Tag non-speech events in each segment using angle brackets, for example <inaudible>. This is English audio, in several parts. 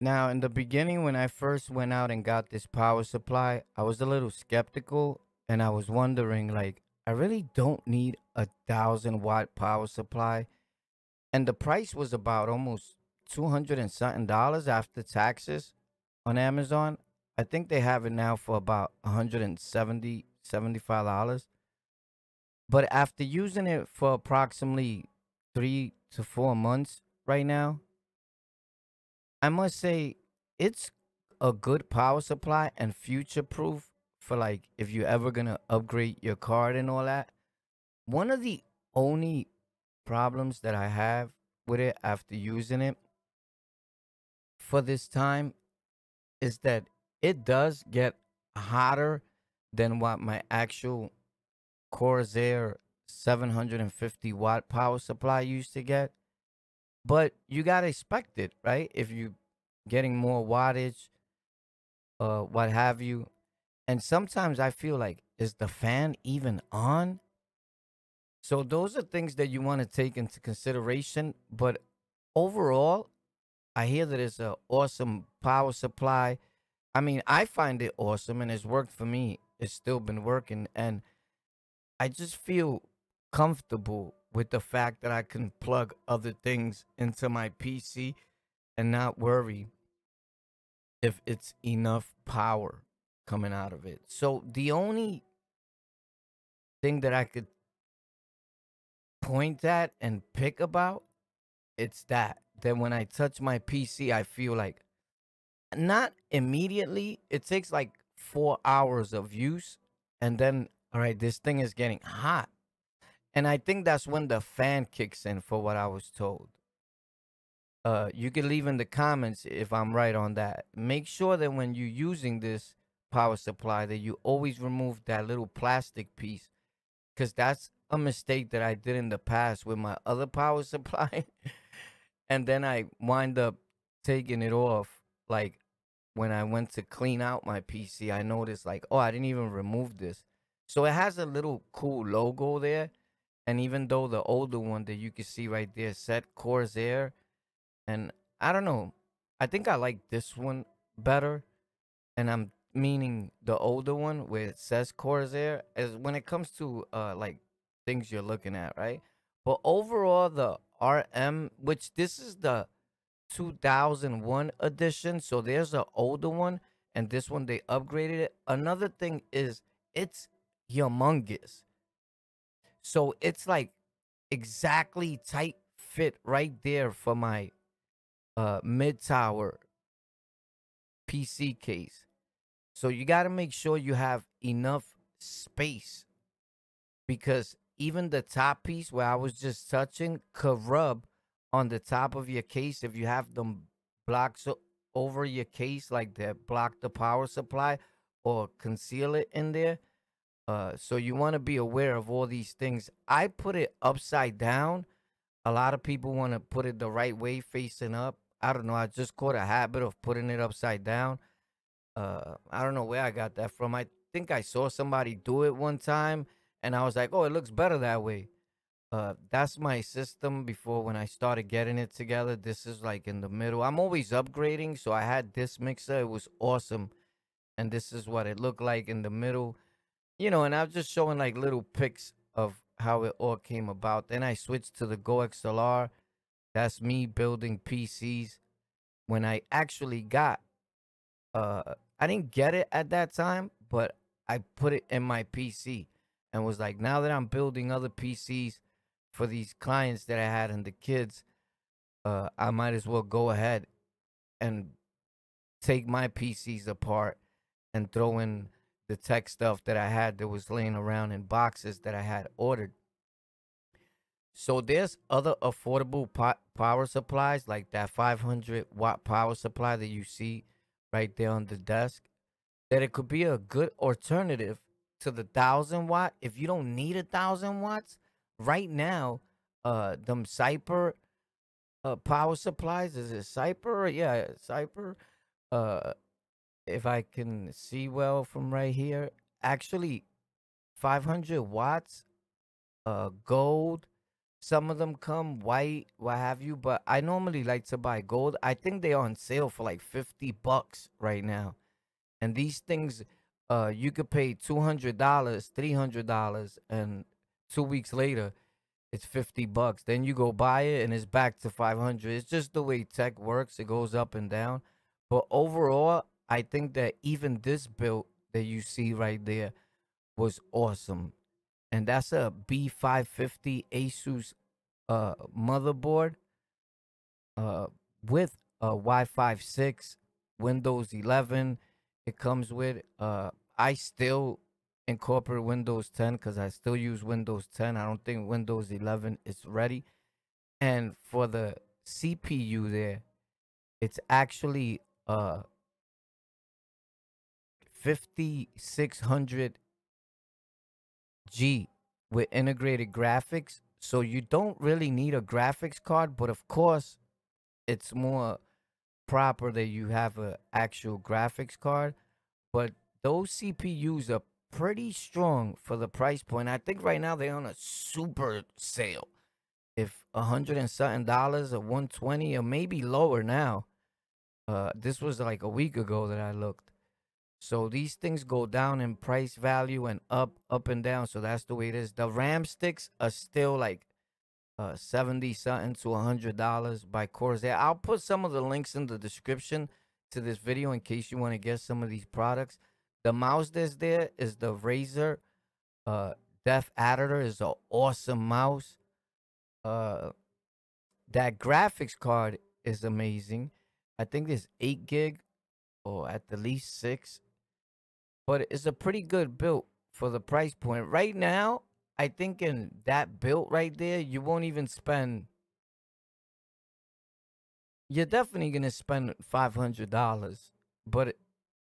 Now, in the beginning, when I first went out and got this power supply, I was a little skeptical and I was wondering, like, I really don't need a thousand watt power supply. And the price was about almost 200 and something dollars after taxes on Amazon. I think they have it now for about 170 $75. But after using it for approximately three to four months right now, I must say it's a good power supply and future proof for like if you're ever gonna upgrade your card and all that. One of the only problems that I have with it after using it for this time is that it does get hotter than what my actual Corsair 750 watt power supply used to get. But you gotta expect it, right? If you getting more wattage, uh, what have you. And sometimes I feel like, is the fan even on? So those are things that you want to take into consideration. But overall, I hear that it's an awesome power supply. I mean, I find it awesome and it's worked for me. It's still been working. And I just feel comfortable with the fact that I can plug other things into my PC and not worry if it's enough power coming out of it. So the only thing that I could point at and pick about it's that that when I touch my PC I feel like not immediately it takes like 4 hours of use and then all right this thing is getting hot and I think that's when the fan kicks in for what I was told. Uh, you can leave in the comments if I'm right on that. Make sure that when you're using this power supply that you always remove that little plastic piece because that's a mistake that I did in the past with my other power <laughs> supply. and then I wind up taking it off. Like when I went to clean out my PC, I noticed like, oh, I didn't even remove this. So it has a little cool logo there. And even though the older one that you can see right there said Corsair, and I don't know, I think I like this one better. And I'm meaning the older one where it says Corsair is when it comes to uh like things you're looking at, right? But overall, the RM, which this is the 2001 edition, so there's an older one, and this one they upgraded it. Another thing is it's humongous. So it's like exactly tight fit right there for my uh mid tower PC case. So you got to make sure you have enough space because even the top piece where I was just touching could rub on the top of your case if you have them blocks over your case like that block the power supply or conceal it in there uh, so you want to be aware of all these things. I put it upside down. A lot of people want to put it the right way, facing up. I don't know. I just caught a habit of putting it upside down. Uh, I don't know where I got that from. I think I saw somebody do it one time, and I was like, "Oh, it looks better that way." Uh, that's my system before when I started getting it together. This is like in the middle. I'm always upgrading, so I had this mixer. It was awesome, and this is what it looked like in the middle you know, and I was just showing like little pics of how it all came about. Then I switched to the GoXLR. That's me building PCs. When I actually got, uh, I didn't get it at that time, but I put it in my PC and was like, now that I'm building other PCs for these clients that I had and the kids, uh, I might as well go ahead and take my PCs apart and throw in the tech stuff that I had that was laying around in boxes that I had ordered. So there's other affordable po- power supplies like that 500 watt power supply that you see right there on the desk that it could be a good alternative to the 1000 watt if you don't need a 1000 watts right now uh them Cyper uh power supplies is it Cyper yeah Cyper uh if I can see well from right here, actually 500 watts, uh, gold, Some of them come white, what have you, but I normally like to buy gold. I think they're on sale for like 50 bucks right now. And these things, uh, you could pay $200, $300, and two weeks later, it's 50 bucks. Then you go buy it and it's back to 500. It's just the way tech works. It goes up and down. But overall, I think that even this build that you see right there was awesome. And that's a B550 Asus uh, motherboard uh, with a Wi-Fi 6, Windows 11. It comes with. Uh, I still incorporate Windows 10 because I still use Windows 10. I don't think Windows 11 is ready. And for the CPU there, it's actually uh 5600 G with integrated graphics. So you don't really need a graphics card, but of course, it's more proper that you have an actual graphics card. But those CPUs are pretty strong for the price point. I think right now they're on a super sale. If a hundred and something dollars or 120 or maybe lower now. Uh, this was like a week ago that I looked. So these things go down in price value and up, up and down. So that's the way it is. The RAM sticks are still like uh 70 something to a hundred dollars by Corsair. I'll put some of the links in the description to this video in case you want to get some of these products. The mouse that's there is the Razer uh DeathAdder is an awesome mouse. Uh that graphics card is amazing. I think it's eight gig or at the least six but it's a pretty good build for the price point. Right now, I think in that build right there, you won't even spend. You're definitely gonna spend five hundred dollars, but it,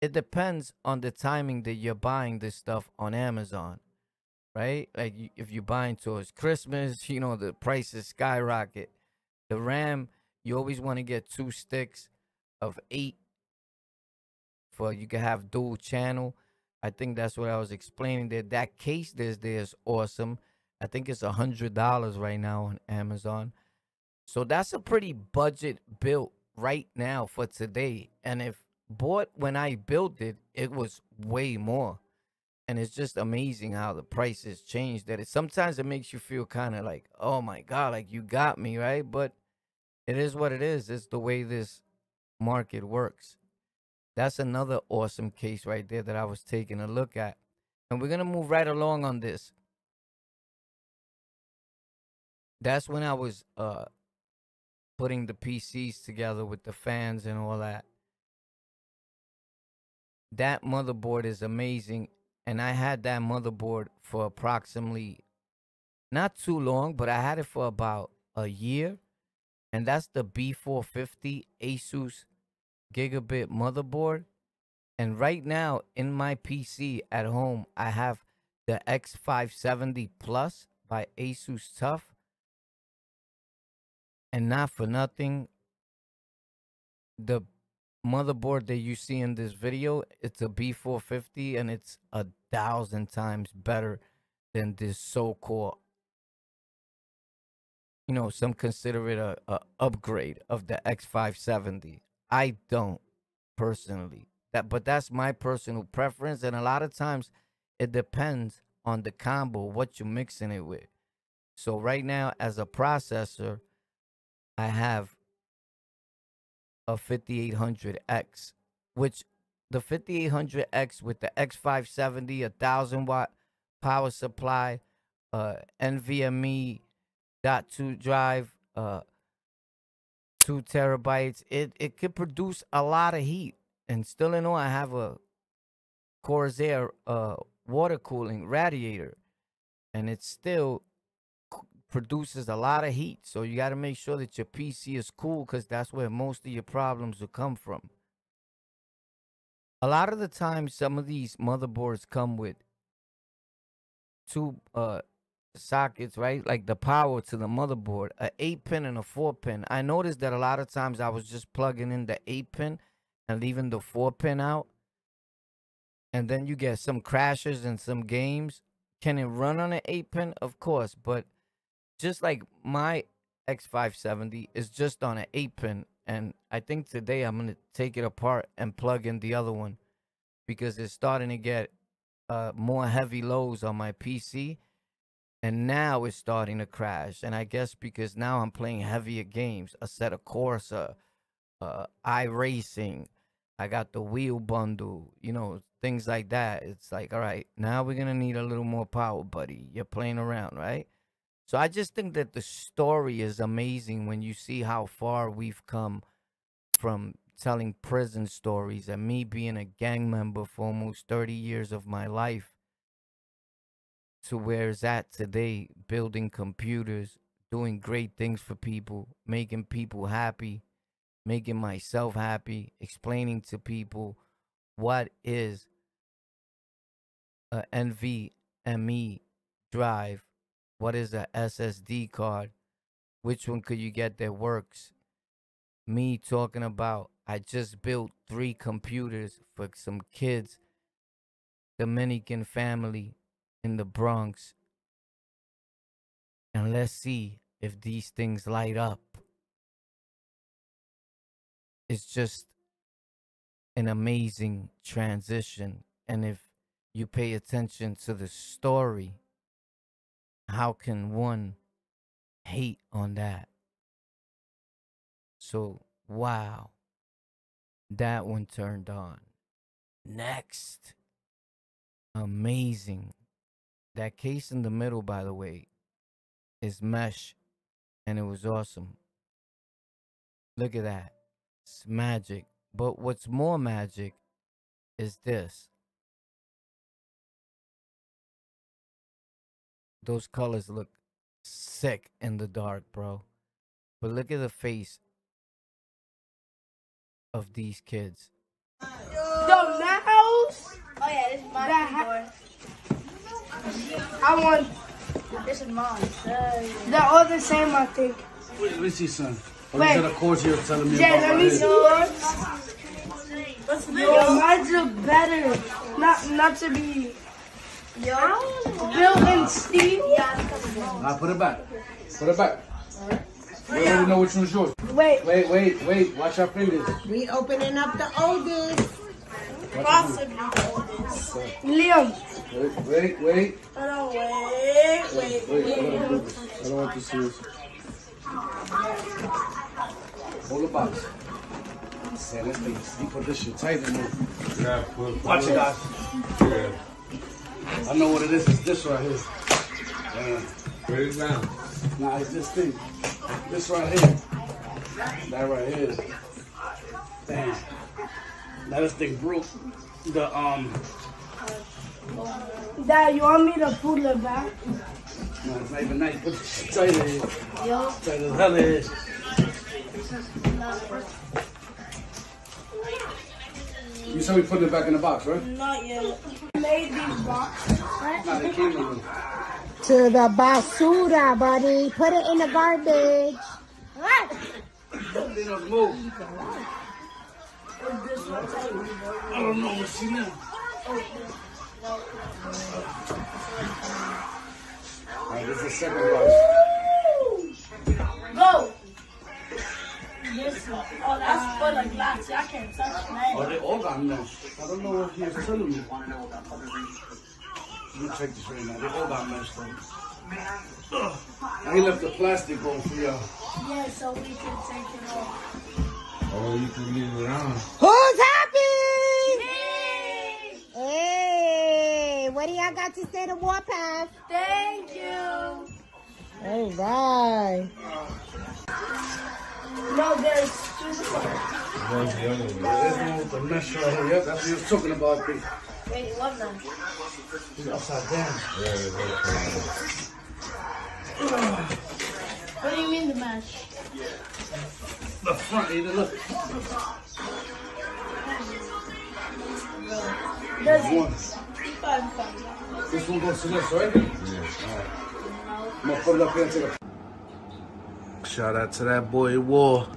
it depends on the timing that you're buying this stuff on Amazon, right? Like if you're buying towards Christmas, you know the prices skyrocket. The RAM, you always want to get two sticks of eight for you can have dual channel. I think that's what I was explaining there. That case there's there is awesome. I think it's a hundred dollars right now on Amazon. So that's a pretty budget built right now for today. And if bought when I built it, it was way more. And it's just amazing how the prices change. That it sometimes it makes you feel kind of like, oh my god, like you got me right. But it is what it is. It's the way this market works. That's another awesome case right there that I was taking a look at. And we're going to move right along on this. That's when I was uh putting the PCs together with the fans and all that. That motherboard is amazing. And I had that motherboard for approximately not too long, but I had it for about a year. And that's the B450 Asus gigabit motherboard. And right now in my PC at home, I have the X570 Plus by Asus TUF. And not for nothing, the motherboard that you see in this video, it's a B450 and it's a thousand times better than this so-called you know, some consider it a, a upgrade of the X570. I don't personally. That but that's my personal preference and a lot of times it depends on the combo what you're mixing it with. So right now as a processor I have a 5800X which the 5800X with the X570 a 1000 watt power supply uh NVMe dot two drive uh two terabytes. It it could produce a lot of heat. And still in all, I have a Corsair uh, water cooling radiator, and it still produces a lot of heat. So you got to make sure that your PC is cool because that's where most of your problems will come from. A lot of the time, some of these motherboards come with two uh, sockets, right? Like the power to the motherboard, a 8 pin and a 4 pin. I noticed that a lot of times I was just plugging in the 8 pin and leaving the 4 pin out. And then you get some crashes in some games. Can it run on an 8 pin? Of course, but just like my X570 is just on an 8 pin. And I think today I'm going to take it apart and plug in the other one because it's starting to get uh, more heavy lows on my PC. And now it's starting to crash. And I guess because now I'm playing heavier games, Assetto Corsa, uh, iRacing, I got the wheel bundle, you know, things like that. It's like, all right, now we're to need a little more power, buddy. You're playing around, right? So I just think that the story is amazing when you see how far we've come from telling prison stories and me being a gang member for almost 30 years of my life to where it's at today, building computers, doing great things for people, making people happy, making myself happy, explaining to people what is a NVMe drive, what is a SSD card, which one could you get that works. Me talking about I just built three computers for some kids, Dominican family in the Bronx. And let's see if these things light up. It's just an amazing transition. And if you pay attention to the story, how can one hate on that? So, wow, that one turned on. Next, amazing. That case in the middle, by the way, is mesh, and it was awesome. Look at that. It's magic. But what's more magic is this. Those colors look sick in the dark, bro. But look at the face of these kids. Yo, that house. Oh yeah, this is my That keyboard. I want. This is mine. They're all the same, I think. Wait, let me see, son. Oh, Wait. you got a course here telling me Jay, about let me see yours. What's Yo, mine's look better. Not, not to be Yo. Bill and Steve. Nah, put it back. Put it back. We already know which one's yours. Wait, Wait, wait, wait. Watch our fingers. We opening up the oldest. Possibly. Liam. Wait, wait, wait. Hold on, wait, wait. Wait, I don't want to do this. I don't want to see this. Hold the box. Man, this thing, you put this shit tight in there. Yeah, put, Watch it, guys. Yeah, I know what it is. It's this right here. Yeah. put it down. Nah, it's this thing. This right here. That right here. Damn. Now this thing broke. The um. Dad, you want me to pull it back? No, it's not even nice. Put this shit tight in here. Tight as hell it is. You said we put it back in the box, right? Not yet. Made these boxes. Nah, they came in. To the basura, buddy. Put it in the garbage. They don't move. I don't know what she now. Alright, this is the second box. Go. This one. Oh, that's full of glass. I can't touch Oh, that. they all got mesh. I don't know what he was telling me. Let me check this right now. They all got mesh though. Ugh. I left the plastic on for y'all. Yeah, so we can take it off. Oh, you can leave it on. Who's happy? Hey, what do y'all got to say to Warpath? Thank you. All right. No, there's two. What's the other one? There's one with the mesh right here. Yep, that's what he was talking about. I think. Wait, what now? He's upside down. Yeah, that's What do you mean the mesh? The front, either look. Does One. Fine, fine. This one goes to this, right? I'm gonna put it up here and take a. Shout out to that boy War.